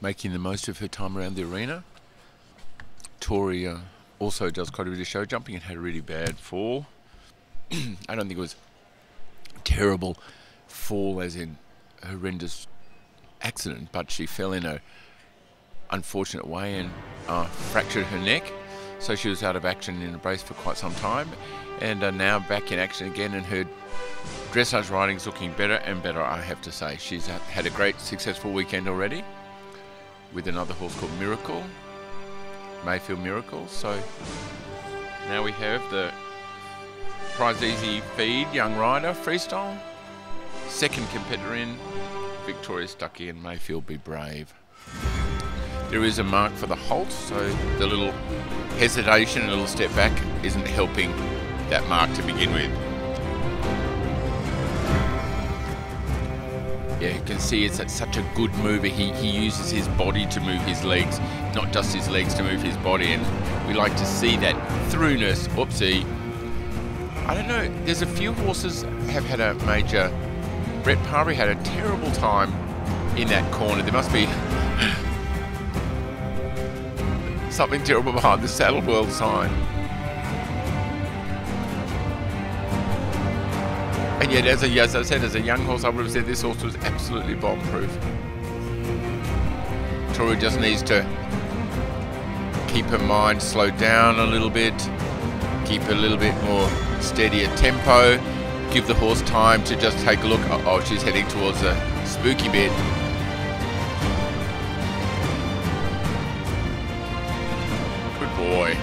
making the most of her time around the arena. Tori uh, also does quite a bit of show jumping and had a really bad fall. I don't think it was terrible fall as in horrendous accident, but she fell in a unfortunate way and uh, fractured her neck. So she was out of action in a brace for quite some time, and uh, now back in action again. And her dressage riding is looking better and better. I have to say, she's had a great, successful weekend already with another horse called Miracle, Mayfield Miracle. So now we have the Prize Easy Feed Young Rider Freestyle. Second competitor in Victoria Stuckey and Mayfield Be Brave. There is a mark for the halt, so the little hesitation, a little step back, isn't helping that mark to begin with. Yeah, you can see it's such a good mover. He, he uses his body to move his legs, not just his legs to move his body. And we like to see that throughness. Whoopsie. I don't know. There's a few horses have had a major. Brett Parbery had a terrible time in that corner. There must be something terrible behind the Saddleworld sign. And yet, as, a, as I said, as a young horse, I would have said this horse was absolutely bomb-proof. Tori just needs to keep her mind slowed down a little bit, keep a little bit more steadier tempo, give the horse time to just take a look. Oh, she's heading towards a spooky bit. Good boy.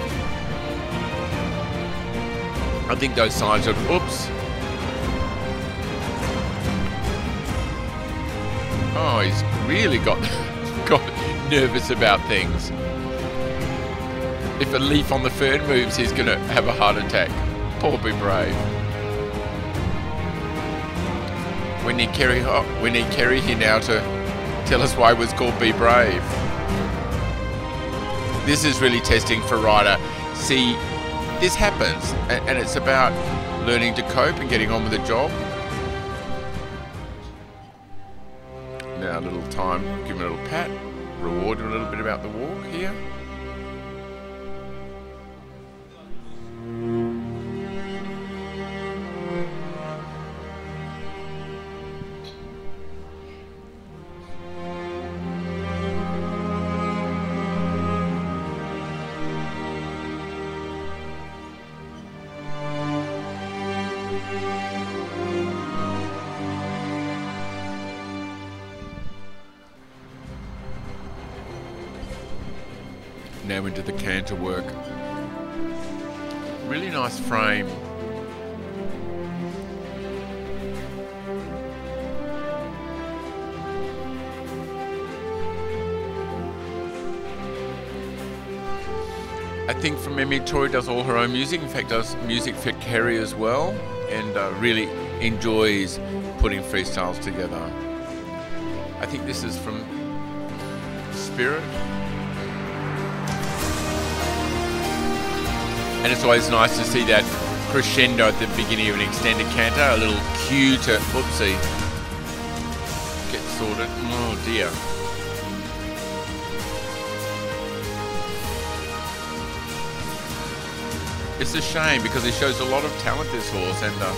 I think those signs of oops. Oh, he's really got got nervous about things. If a leaf on the fern moves, he's gonna have a heart attack. Poor Be Brave. We need Kerry. Oh, we need Kerry here now to tell us why it was called Be Brave this is really testing for rider. See, this happens, and, and it's about learning to cope and getting on with the job. A little time, give him a little pat, reward him a little bit about the walk here. Now into the canter work. Really nice frame. I think from memory, Tori does all her own music. In fact, does music for Kerry as well, and uh, really enjoys putting freestyles together. I think this is from Spirit. And it's always nice to see that crescendo at the beginning of an extended canter, a little cue to, oopsie, get sorted. Oh dear. It's a shame because he shows a lot of talent, this horse, and uh,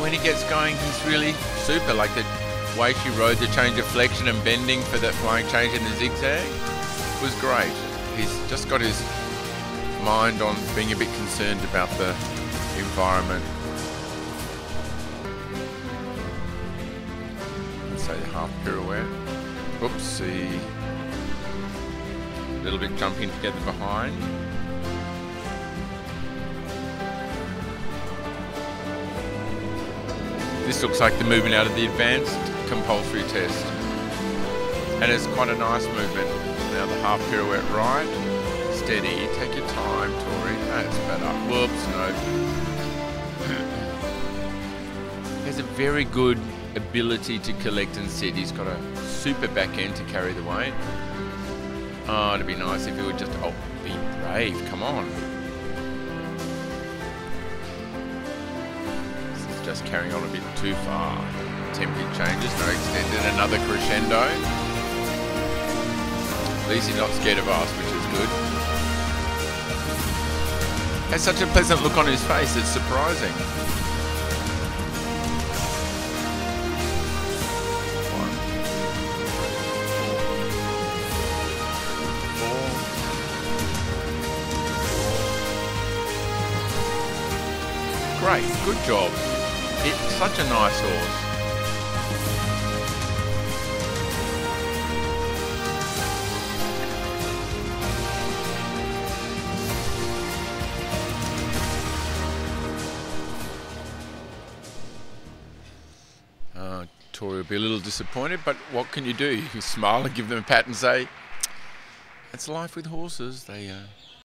when he gets going, he's really super. Like the way she rode the change of flexion and bending for that flying change in the zigzag was great. He's just got his mind on being a bit concerned about the environment. Let's say half pirouette. Oopsie. A little bit jumping together behind. This looks like the movement out of the advanced compulsory test. And it's quite a nice movement. Now the half pirouette right steady. Take your time, Tori. That's better. Whoops, no. Has a very good ability to collect and sit. He's got a super back end to carry the weight. Oh, it'd be nice if he would just, oh, be brave. Come on. This is just carrying on a bit too far. Tempo changes, no extended, another crescendo. At least he's not scared of us, which is good. Has such a pleasant look on his face, it's surprising. Great, good job. It's such a nice horse. Uh, Tori will be a little disappointed, but what can you do? You can smile and give them a pat and say, "It's life with horses. They uh,